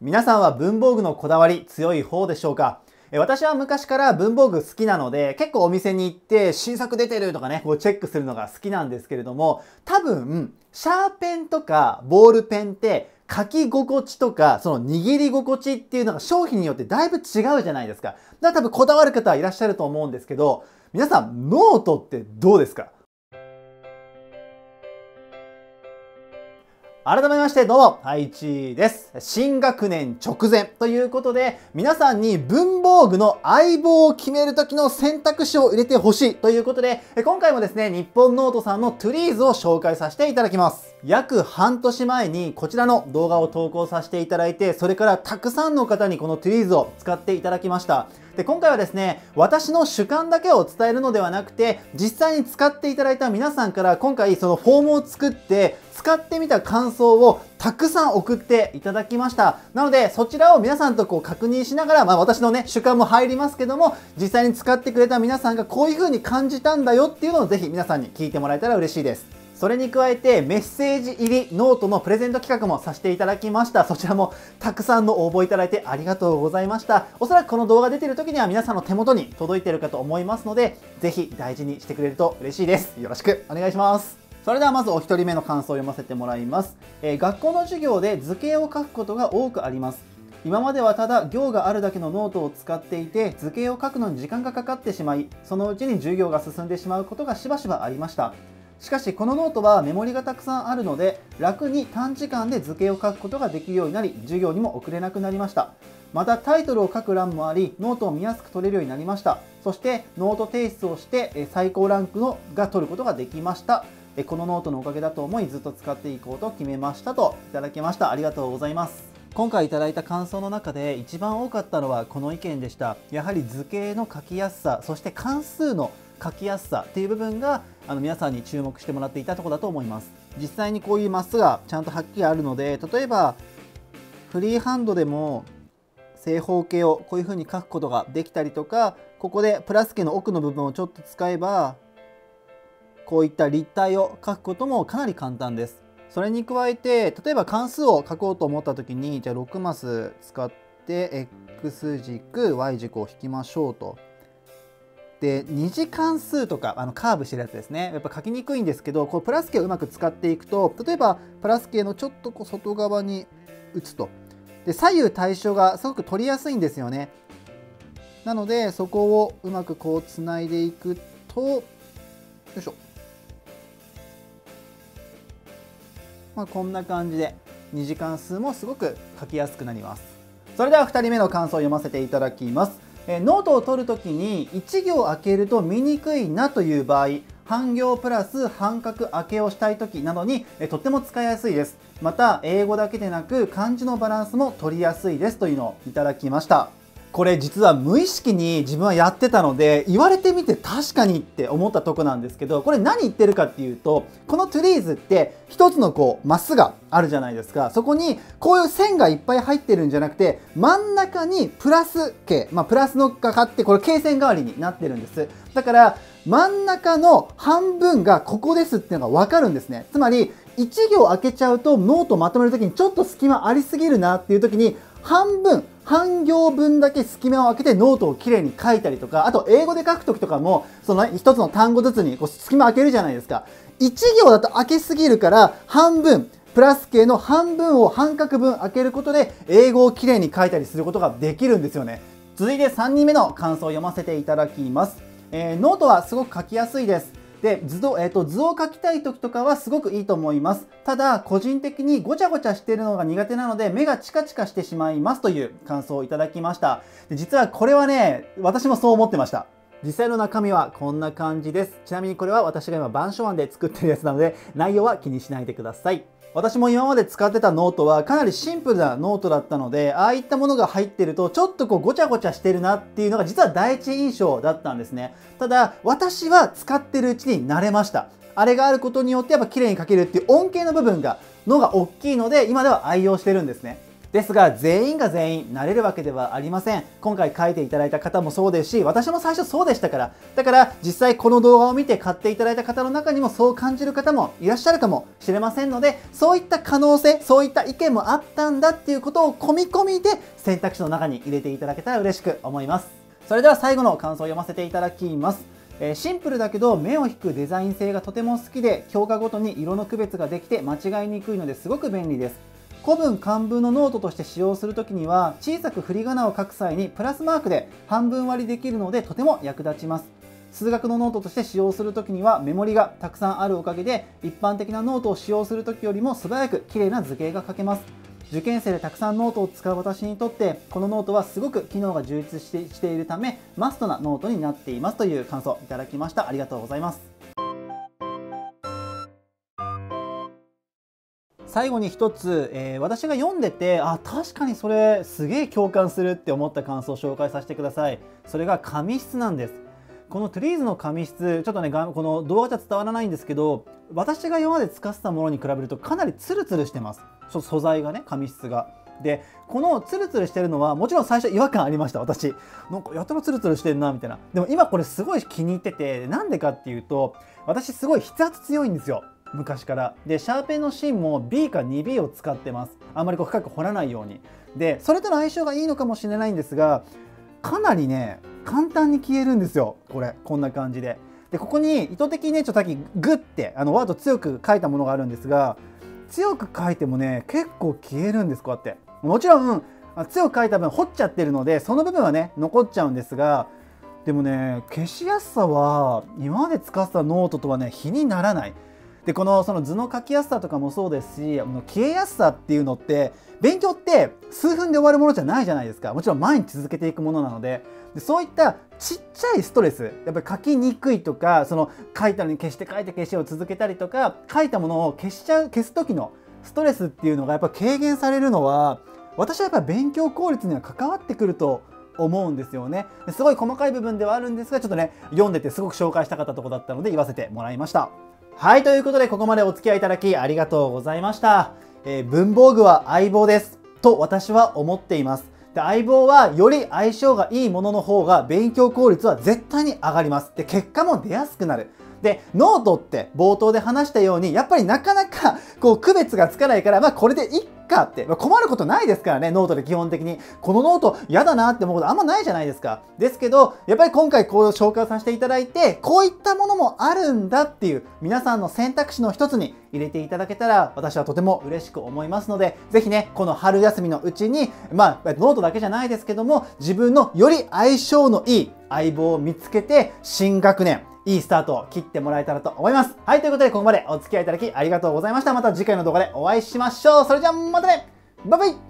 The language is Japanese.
皆さんは文房具のこだわり強い方でしょうか？私は昔から文房具好きなので結構お店に行って新作出てるとかねこうチェックするのが好きなんですけれども多分シャーペンとかボールペンって書き心地とかその握り心地っていうのが商品によってだいぶ違うじゃないですか。だから多分こだわる方はいらっしゃると思うんですけど皆さんノートってどうですか？改めましてどうも、はい、ちです。新学年直前ということで、皆さんに文房具の相棒を決める時の選択肢を入れてほしいということで、今回もですね、日本ノートさんのトゥリーズを紹介させていただきます。約半年前にこちらの動画を投稿させていただいて、それからたくさんの方にこのトゥリーズを使っていただきました。で今回はですね私の主観だけを伝えるのではなくて実際に使っていただいた皆さんから今回そのフォームを作って使ってみた感想をたくさん送っていただきました。なのでそちらを皆さんとこう確認しながら、まあ、私のね主観も入りますけども実際に使ってくれた皆さんがこういう風に感じたんだよっていうのをぜひ皆さんに聞いてもらえたら嬉しいです。それに加えてメッセージ入りノートのプレゼント企画もさせていただきました。そちらもたくさんの応募いただいてありがとうございました。おそらくこの動画出てる時には皆さんの手元に届いてるかと思いますのでぜひ大事にしてくれると嬉しいです。よろしくお願いします。それではまずお一人目の感想を読ませてもらいます、えー、学校の授業で図形を書くことが多くあります。今まではただ行があるだけのノートを使っていて図形を書くのに時間がかかってしまいそのうちに授業が進んでしまうことがしばしばありました。しかしこのノートは目盛りがたくさんあるので楽に短時間で図形を書くことができるようになり授業にも遅れなくなりました。またタイトルを書く欄もありノートを見やすく取れるようになりました。そしてノート提出をして最高ランクのが取ることができました。このノートのおかげだと思いずっと使っていこうと決めましたといただきました。ありがとうございます。今回いただいた感想の中で一番多かったのはこの意見でした。やはり図形の書きやすさそして関数の書きやすさっていう部分があの皆さんに注目してもらっていたところだと思います。実際にこういうマスがちゃんとはっきりあるので例えばフリーハンドでも正方形をこういうふうに書くことができたりとかここでプラス形の奥の部分をちょっと使えばこういった立体を書くこともかなり簡単です。それに加えて例えば関数を書こうと思った時にじゃあ6マス使って x 軸 y 軸を引きましょうと。で2次関数とかあのカーブしてるやつですね。やっぱ書きにくいんですけどこうプラス形をうまく使っていくと例えばプラス形のちょっとこう外側に打つと。で左右対称がすごく取りやすいんですよね。なのでそこをうまくこうつないでいくとよいしょ。まあ、こんな感じで2次関数もすごく書きやすくなります。それでは2人目の感想を読ませていただきます。えノートを取るときに1行開けると見にくいなという場合半行プラス半角開けをしたい時などにえとっても使いやすいです。また英語だけでなく漢字のバランスも取りやすいですというのをいただきました。これ実は無意識に自分はやってたので言われてみて確かにって思ったとこなんですけどこれ何言ってるかっていうとこのトゥリーズって一つのこうマスがあるじゃないですか。そこにこういう線がいっぱい入ってるんじゃなくて真ん中にプラス形まあプラスのがかってこれ罫線代わりになってるんです。だから真ん中の半分がここですっていうのが分かるんですね。つまり1行開けちゃうとノートまとめるときにちょっと隙間ありすぎるなっていう時に半分半行分だけ隙間を空けてノートをきれいに書いたりとかあと英語で書く時とかもその一つの単語ずつにこう隙間開けるじゃないですか。1行だと開けすぎるから半分プラス形の半分を半角分開けることで英語をきれいに書いたりすることができるんですよね。続いて3人目の感想を読ませていただきます、えー、ノートはすごく書きやすいです。で図えーと、図を描きたい時とかはすごくいいと思います。ただ個人的にごちゃごちゃしてるのが苦手なので目がチカチカしてしまいますという感想をいただきました。で実はこれはね私もそう思ってました。実際の中身はこんな感じです。ちなみにこれは私が今板書案で作ってるやつなので内容は気にしないでください。私も今まで使ってたノートはかなりシンプルなノートだったので、ああいったものが入ってるとちょっとこうごちゃごちゃしてるなっていうのが実は第一印象だったんですね。ただ、私は使ってるうちに慣れました。あれがあることによってやっぱ綺麗に書けるっていう恩恵の部分が、のが大きいので、今では愛用してるんですね。ですが全員が全員なれるわけではありません。今回書いていただいた方もそうですし私も最初そうでしたから。だから実際この動画を見て買っていただいた方の中にもそう感じる方もいらっしゃるかもしれませんのでそういった可能性そういった意見もあったんだっていうことを込み込みで選択肢の中に入れていただけたら嬉しく思います。それでは最後の感想を読ませていただきます。えシンプルだけど目を引くデザイン性がとても好きで教科ごとに色の区別ができて間違いにくいのですごく便利です。古文漢文のノートとして使用するときには小さく振り仮名を書く際にプラスマークで半分割りできるのでとても役立ちます。数学のノートとして使用するときには目盛りがたくさんあるおかげで一般的なノートを使用するときよりも素早く綺麗な図形が書けます。受験生でたくさんノートを使う私にとってこのノートはすごく機能が充実しているためマストなノートになっていますという感想いただきました。ありがとうございます。最後に一つ、えー、私が読んでてあ確かにそれすげえ共感するって思った感想を紹介させてください。それが紙質なんです。このトゥリーズの紙質ちょっとねこの動画じゃ伝わらないんですけど私が今まで使ってたものに比べるとかなりツルツルしてます。素材がね紙質が。でこのツルツルしてるのはもちろん最初違和感ありました私。なんかやたらツルツルしてんなみたいな。でも今これすごい気に入っててなんでかっていうと私すごい筆圧強いんですよ。昔から。でシャーペンの芯も B か 2B を使ってます。あんまりこう深く掘らないように。でそれとの相性がいいのかもしれないんですがかなりね簡単に消えるんですよ。これこんな感じで。でここに意図的にねちょっとさっきグッてあのワード強く書いたものがあるんですが強く書いてもね結構消えるんですこうやって。もちろん強く書いた分掘っちゃってるのでその部分はね残っちゃうんですがでもね消しやすさは今まで使ってたノートとはね比にならない。でこのその図の書きやすさとかもそうですしの消えやすさっていうのって勉強って数分で終わるものじゃないじゃないですか。もちろん毎日続けていくものなので。でそういったちっちゃいストレスやっぱり書きにくいとかその書いたのに消して書いて消しを続けたりとか書いたものを消しちゃう消す時のストレスっていうのがやっぱ軽減されるのは私はやっぱり勉強効率には関わってくると思うんですよね。すごい細かい部分ではあるんですがちょっとね読んでてすごく紹介したかったとこだったので言わせてもらいました。はい、ということでここまでお付き合いいただきありがとうございました。えー、文房具は相棒です。と私は思っています。で相棒はより相性がいいものの方が勉強効率は絶対に上がります。で、結果も出やすくなる。で、ノートって冒頭で話したように、やっぱりなかなかこう区別がつかないから、まあこれでいっかって、まあ、困ることないですからね、ノートで基本的に。このノート嫌だなって思うことあんまないじゃないですか。ですけど、やっぱり今回こう紹介させていただいて、こういったものもあるんだっていう皆さんの選択肢の一つに入れていただけたら私はとても嬉しく思いますので、ぜひね、この春休みのうちに、まあノートだけじゃないですけども、自分のより相性のいい相棒を見つけて新学年、いいスタートを切ってもらえたらと思います。はい、ということでここまでお付き合いいただきありがとうございました。また次回の動画でお会いしましょう。それじゃあまたねバイバイ